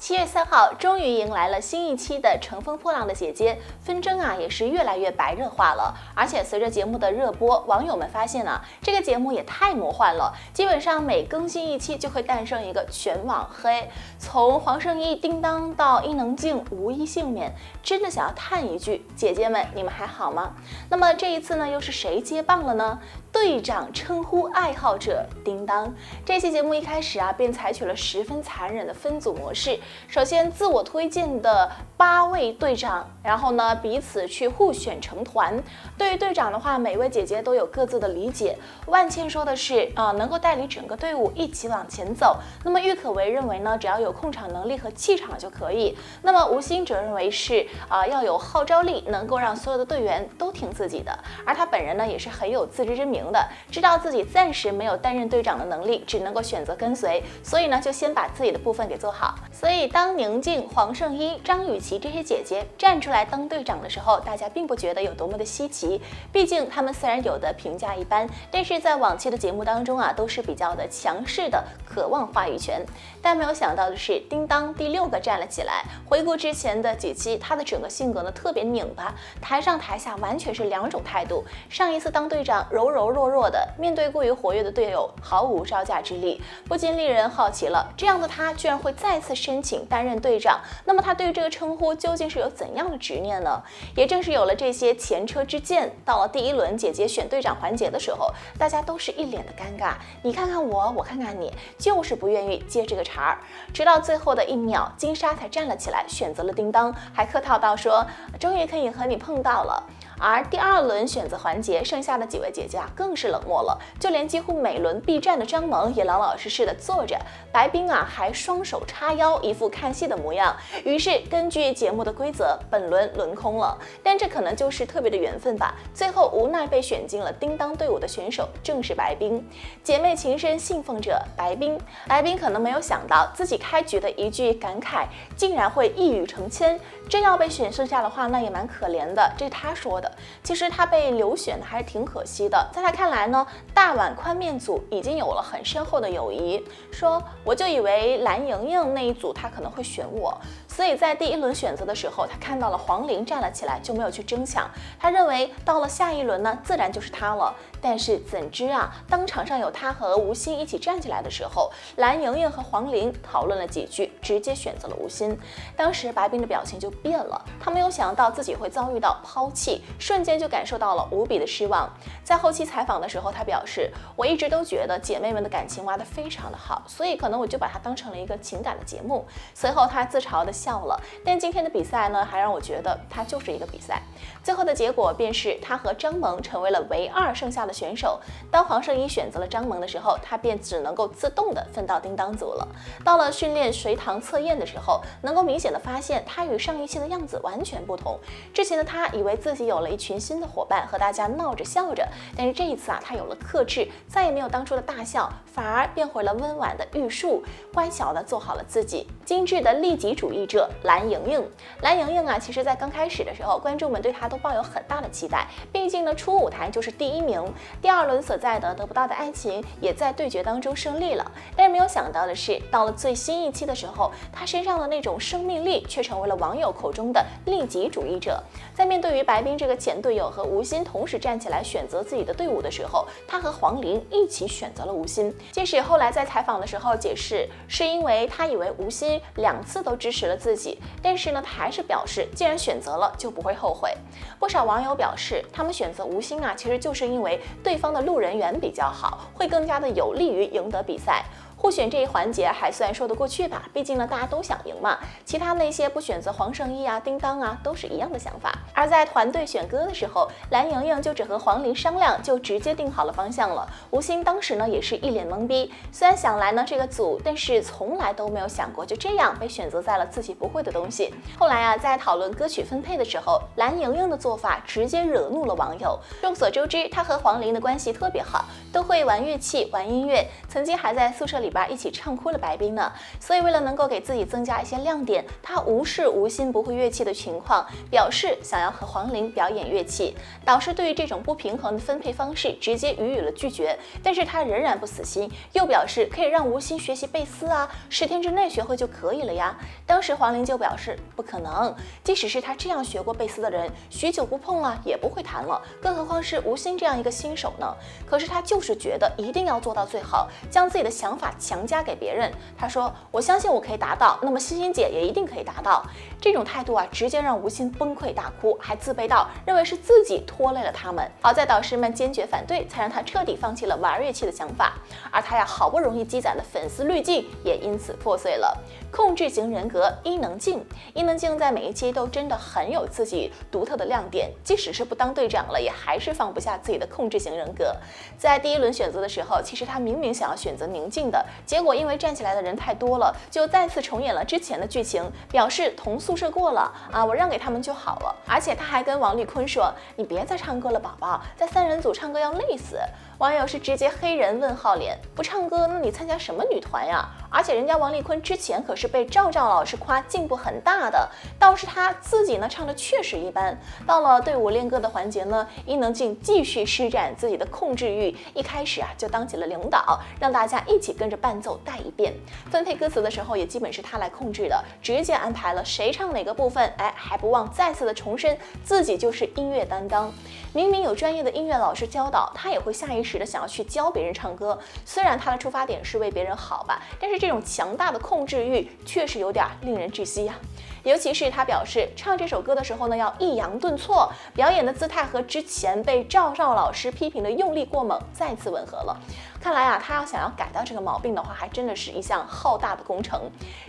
七月三号，终于迎来了新一期的《乘风破浪的姐姐》，纷争啊也是越来越白热化了。而且随着节目的热播，网友们发现呢，这个节目也太魔幻了，基本上每更新一期就会诞生一个全网黑，从黄圣依、叮当到伊能静无一幸免。真的想要叹一句，姐姐们，你们还好吗？那么这一次呢，又是谁接棒了呢？队长称呼爱好者叮当。这期节目一开始啊，便采取了十分残忍的分组模式。首先，自我推荐的八位队长，然后呢，彼此去互选成团。对于队长的话，每位姐姐都有各自的理解。万茜说的是，啊，能够带领整个队伍一起往前走。那么郁可唯认为呢，只要有控场能力和气场就可以。那么吴昕则认为是，啊，要有号召力，能够让所有的队员都听自己的。而他本人呢，也是很有自知之明。的知道自己暂时没有担任队长的能力，只能够选择跟随，所以呢，就先把自己的部分给做好。所以当宁静、黄圣依、张雨绮这些姐姐站出来当队长的时候，大家并不觉得有多么的稀奇。毕竟她们虽然有的评价一般，但是在往期的节目当中啊，都是比较的强势的，渴望话语权。但没有想到的是，叮当第六个站了起来。回顾之前的几期，他的整个性格呢特别拧巴，台上台下完全是两种态度。上一次当队长柔柔弱弱的，面对过于活跃的队友毫无招架之力，不禁令人好奇了。这样的他居然会再次申请请担任队长，那么他对于这个称呼究竟是有怎样的执念呢？也正是有了这些前车之鉴，到了第一轮姐姐选队长环节的时候，大家都是一脸的尴尬。你看看我，我看看你，就是不愿意接这个。茬儿，直到最后的一秒，金莎才站了起来，选择了叮当，还客套道说：“终于可以和你碰到了。”而第二轮选择环节，剩下的几位姐姐啊更是冷漠了，就连几乎每轮必战的张萌也老老实实的坐着，白冰啊还双手叉腰，一副看戏的模样。于是根据节目的规则，本轮轮空了，但这可能就是特别的缘分吧。最后无奈被选进了叮当队伍的选手正是白冰，姐妹情深信奉者白冰。白冰可能没有想到自己开局的一句感慨，竟然会一语成千。真要被选剩下的话，那也蛮可怜的。这是他说的。其实他被留选的还是挺可惜的，在他看来呢，大碗宽面组已经有了很深厚的友谊。说我就以为蓝莹莹那一组他可能会选我，所以在第一轮选择的时候，他看到了黄龄站了起来，就没有去争抢。他认为到了下一轮呢，自然就是他了。但是怎知啊，当场上有他和吴昕一起站起来的时候，蓝莹莹和黄龄讨论了几句，直接选择了吴昕。当时白冰的表情就变了，他没有想到自己会遭遇到抛弃。瞬间就感受到了无比的失望。在后期采访的时候，他表示：“我一直都觉得姐妹们的感情挖得非常的好，所以可能我就把它当成了一个情感的节目。”随后他自嘲的笑了。但今天的比赛呢，还让我觉得它就是一个比赛。最后的结果便是他和张萌成为了唯二剩下的选手。当黄圣依选择了张萌的时候，他便只能够自动的分到叮当组了。到了训练随堂测验的时候，能够明显的发现他与上一期的样子完全不同。之前的他以为自己有了一。群新的伙伴和大家闹着笑着，但是这一次啊，他有了克制，再也没有当初的大笑，反而变回了温婉的玉树，乖巧的做好了自己，精致的利己主义者蓝莹莹。蓝莹莹啊，其实在刚开始的时候，观众们对她都抱有很大的期待，毕竟呢，初舞台就是第一名，第二轮所在的得不到的爱情也在对决当中胜利了。但是没有想到的是，到了最新一期的时候，她身上的那种生命力却成为了网友口中的利己主义者。在面对于白冰这个前。队友和吴昕同时站起来选择自己的队伍的时候，她和黄龄一起选择了吴昕。即使后来在采访的时候解释，是因为她以为吴昕两次都支持了自己，但是呢，他还是表示，既然选择了，就不会后悔。不少网友表示，他们选择吴昕啊，其实就是因为对方的路人缘比较好，会更加的有利于赢得比赛。互选这一环节还算说得过去吧，毕竟呢大家都想赢嘛。其他那些不选择黄圣依啊、叮当啊，都是一样的想法。而在团队选歌的时候，蓝莹莹就只和黄龄商量，就直接定好了方向了。吴昕当时呢也是一脸懵逼，虽然想来呢这个组，但是从来都没有想过就这样被选择在了自己不会的东西。后来啊，在讨论歌曲分配的时候，蓝莹莹的做法直接惹怒了网友。众所周知，她和黄龄的关系特别好，都会玩乐器、玩音乐，曾经还在宿舍里边一起唱哭了白冰呢。所以为了能够给自己增加一些亮点，他无视吴昕不会乐器的情况，表示想要和黄龄表演乐器。导师对于这种不平衡的分配方式直接予以了拒绝，但是他仍然不死心，又表示可以让吴昕学习贝斯啊，十天之内学会就可以了呀。当时黄龄就表示不可能，即使是他这样学过贝斯的人，许久不碰了也不会弹了，更何况是吴昕这样一个新手呢？可是他就是觉得一定要做到最好，将自己的想法强加给别人。他说我相信我可以达到，那么欣欣姐也一定可以达到。这种态度啊，直接让吴昕崩溃大哭，还自卑到认为是自己拖累了他们。好在导师们坚决反对，才让他彻底放弃了玩乐器的想法。而他呀，好不容易积攒的粉丝滤镜也因此破碎了。控制型人格伊能静，伊能静在每一期都真的很有自己独特的亮点，即使是不当队长了，也还是放不下自己的控制型人格。在第一轮选择的时候，其实他明明想要选择宁静的，结果因为站起来的人太多了，就再次重演了之前的剧情，表示同宿舍过了啊，我让给他们就好了。而且他还跟王丽坤说：“你别再唱歌了，宝宝，在三人组唱歌要累死。”网友是直接黑人问号脸，不唱歌，那你参加什么女团呀？而且人家王丽坤之前可是被赵照老师夸进步很大的，倒是他自己呢唱的确实一般。到了队伍练歌的环节呢，伊能静继续施展自己的控制欲，一开始啊就当起了领导，让大家一起跟着伴奏带一遍。分配歌词的时候也基本是他来控制的，直接安排了谁唱哪个部分，哎，还不忘再次的重申自己就是音乐担当。明明有专业的音乐老师教导，他也会下意识的想要去教别人唱歌。虽然他的出发点是为别人好吧，但是这种强大的控制欲确实有点令人窒息呀。尤其是他表示唱这首歌的时候呢，要抑扬顿挫，表演的姿态和之前被赵照老师批评的用力过猛再次吻合了。看来啊，他要想要改掉这个毛病的话，还真的是一项浩大的工程。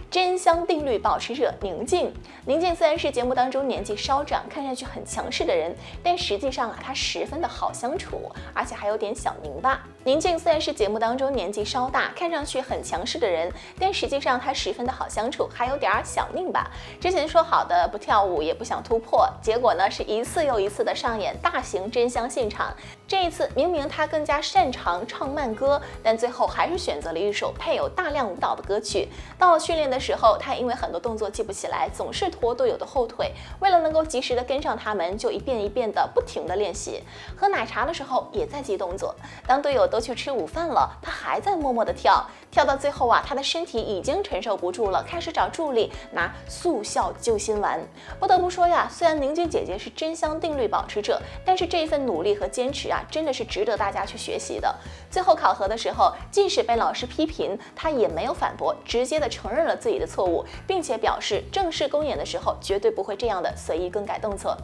真香定律保持者宁静，宁静虽然是节目当中年纪稍长、看上去很强势的人，但实际上啊，他十分的好相处，而且还有点小拧巴。宁静虽然是节目当中年纪稍大、看上去很强势的人，但实际上他十分的好相处，还有点小拧巴。之前说好的不跳舞也不想突破，结果呢是一次又一次的上演大型真香现场。这一次明明他更加擅长唱慢歌，但最后还是选择了一首配有大量舞蹈的歌曲。到了训练的时候，他因为很多动作记不起来，总是拖队友的后腿。为了能够及时的跟上他们，就一遍一遍的不停的练习。喝奶茶的时候也在记动作。当队友都去吃午饭了，他还在默默的跳。跳到最后啊，他的身体已经承受不住了，开始找助理拿速效救心丸。不得不说呀，虽然宁静姐姐是真香定律保持者，但是这一份努力和坚持啊，真的是值得大家去学习的。最后考核的时候，即使被老师批评，他也没有反驳，直接的承认了自己的错误，并且表示正式公演的时候绝对不会这样的随意更改动作。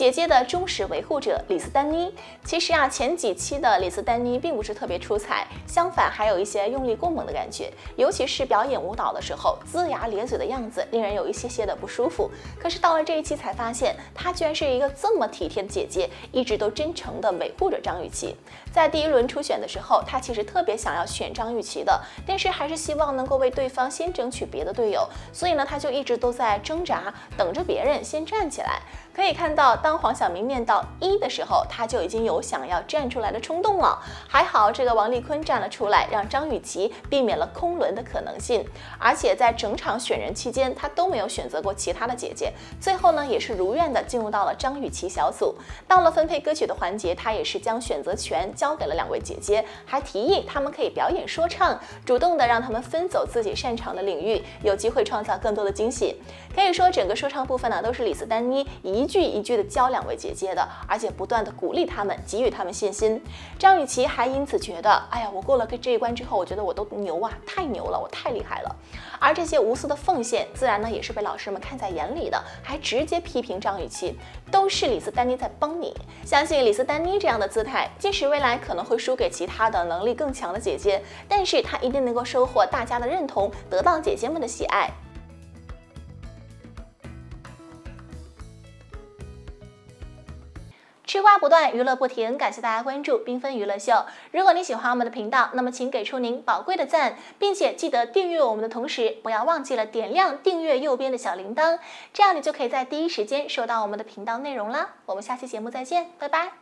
姐姐的忠实维护者李斯丹妮，其实啊，前几期的李斯丹妮并不是特别出彩，相反还有一些用力过猛的感觉，尤其是表演舞蹈的时候，龇牙咧嘴的样子，令人有一些些的不舒服。可是到了这一期才发现，她居然是一个这么体贴的姐姐，一直都真诚的维护着张雨绮。在第一轮初选的时候，她其实特别想要选张雨绮的，但是还是希望能够为对方先争取别的队友，所以呢，她就一直都在挣扎，等着别人先站起来。可以看到，当黄晓明念到一的时候，他就已经有想要站出来的冲动了。还好这个王丽坤站了出来，让张雨绮避免了空轮的可能性。而且在整场选人期间，他都没有选择过其他的姐姐。最后呢，也是如愿的进入到了张雨绮小组。到了分配歌曲的环节，他也是将选择权交给了两位姐姐，还提议他们可以表演说唱，主动的让他们分走自己擅长的领域，有机会创造更多的惊喜。可以说，整个说唱部分呢，都是李斯丹妮一。一句一句的教两位姐姐的，而且不断的鼓励他们，给予他们信心。张雨绮还因此觉得，哎呀，我过了这一关之后，我觉得我都牛啊，太牛了，我太厉害了。而这些无私的奉献，自然呢也是被老师们看在眼里的，还直接批评张雨绮，都是李斯丹妮在帮你。相信李斯丹妮这样的姿态，即使未来可能会输给其他的能力更强的姐姐，但是她一定能够收获大家的认同，得到姐姐们的喜爱。吃瓜不断，娱乐不停，感谢大家关注缤纷娱乐秀。如果你喜欢我们的频道，那么请给出您宝贵的赞，并且记得订阅我们的同时，不要忘记了点亮订阅右边的小铃铛，这样你就可以在第一时间收到我们的频道内容啦。我们下期节目再见，拜拜。